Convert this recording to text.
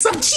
生气